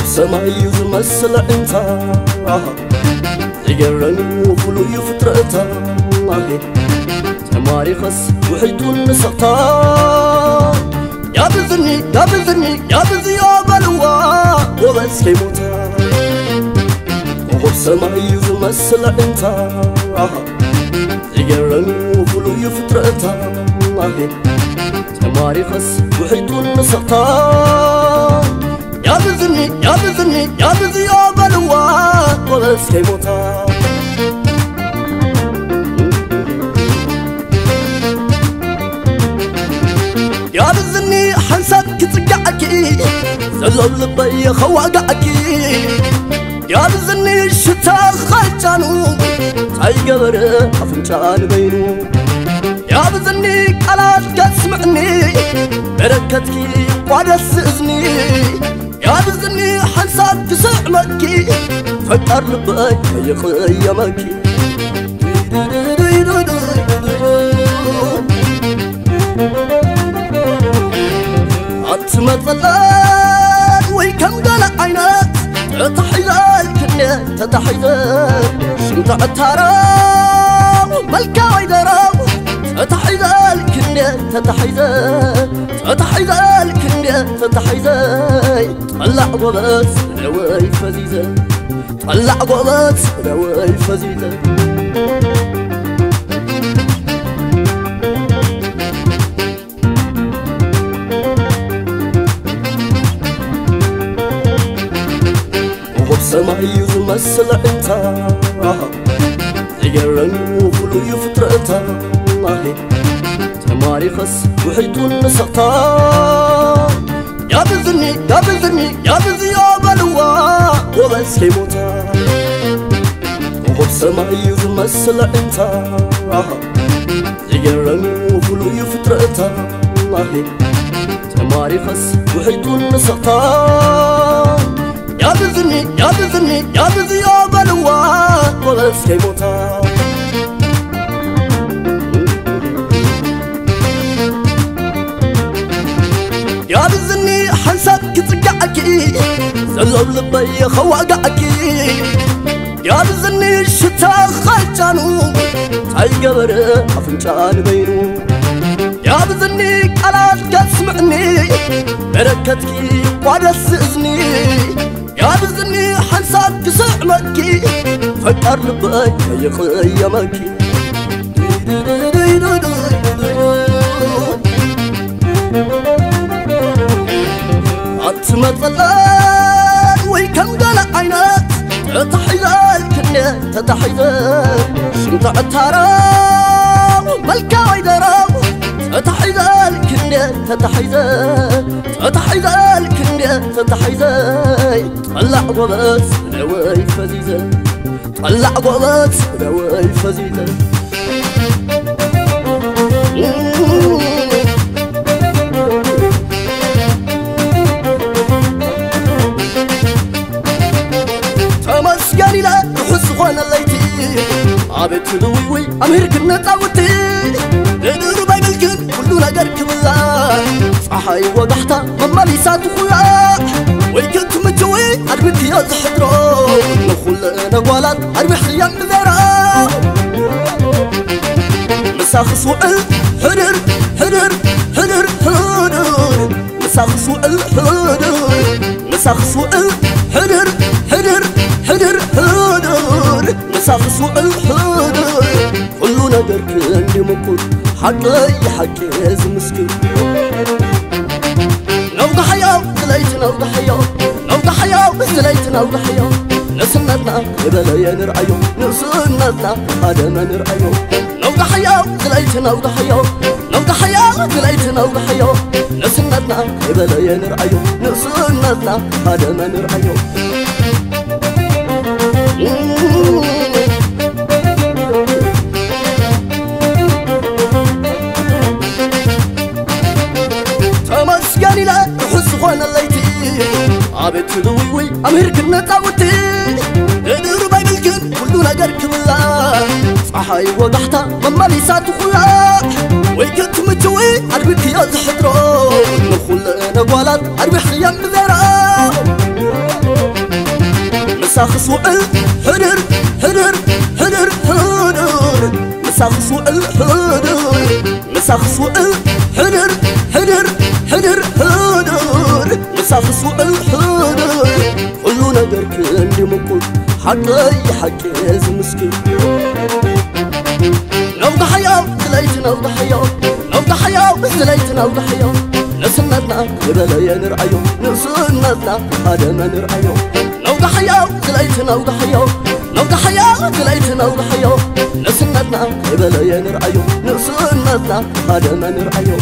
كب سماي يزمسل أها يقرني وفلو يفترتا تماري خس وحيد ونسقتا يا بذني يا بذني يا بذي يا بلوا وبس كيموتا كب سماي يزمسل انتا يقرني وفلو يفترتا تماري خس وحيد ونسقتا ያብዝኒ ያብዝኒ ያብዝዮ በልዋ ጎበዝ ከይሞታ ያብዝኒ ሓንሳብ ክጽጋዓኪ ዘሎ ልበይ ኸዋጋዓኪ ያብዝኒ ሽታ ኻጫኑ እንታይ ገበረ ኣፍንጫ ንበይኑ ያብዝኒ ቃላት ከስምዕኒ በረከትኪ ቋደስ ፈቃር ልበይ ከይኽየመኪ ኣትመጸለን ወይ ከም ገለ ዓይነት ተታሒዘን ክንደት ተታሒዘን ሽምታ ዕታረው መልካ ወይ ደረው ተታሒዘን ክንደት ተታሒዘን ተታሒዘን ክንደት ተታሒዘይ ጠላዕ ጎበዝ ደወይ ፈዚዘ طلع غلط رواق الفزيلة وبسمعي يمثل إنت. يجرن وفلو يفترة إنت. تماري خس وحيدون سطا يا بزني يا بزني يا بذيابة الله ولسكي موتا وبسما يزمسل انت يجرني وفلو يفترتا الله تماري خس وحيدون نسطا يا بذني يا بذني يا بذي يا بلوا ولسكي قبل بي خواقعكي يا بزني الشتا خلجانو تاي قبر أفنجان بينو. يا بزني قلال كتسمعني بركتكي وعدس إذني. يا بزني حنسات تسعمكي فكر لبي يخيمكي ክንደት ተታሒዘን ሽምታ ዕታረው መልካ ወይ ደረው ተታሒዘን ክንደት ተታሒዘን ተታሒዘን ክንደት ተታሒዘይ ጠላዕ ጎበዝ ደወይ ፈዚዘ ጠላዕ ጎበዝ ደወይ ፈዚዘ أميركنا تعودتي لدور بملكن كل نجار كبلا صحاي وضحتا مما ليسات خويا. ويكنت متوي أربك يا زحدرو. نخل أنا ولد أربح يا مذرا مساخ سوء حرر حرر حرر حرر مساخ سوء حرر مساخ سوء عقلي حكي لازم زمسكو لو ضحيا لو وضحيا لو ضحيا زليتنا وضحيا نسمتنا يبلا نرعيو نسمتنا هذا ما نرعيو لو ضحيا لو وضحيا لو ضحيا زليتنا وضحيا نسمتنا يبلا نرعيو نسمتنا هذا ما نرعيو أميركن نتعوتي إدرو باي ملكن كل نجر كلا صحاي وضحتا مما ليسات خلا ويكت متوي عربي كياز حضرو نخل أنا قوالات عربي حيام بذرا. مساخس وقل حرر حرر حرر حرر مساخس وقل حرر مساخس وقل حرر حرر حرر حرر مساخس وقل حرر حقي حقي زمسكي نوض حياة زليت نوض حياة. نوض حياة زليت نوض حياة. نسمتنا بلايا نرعيو نسمتنا آدم نرعيو نوض حياة زليت نوض حياة. نوض حياة زليت نوض حياة. نسمتنا بلايا نرعيو هذا آدم نرعيو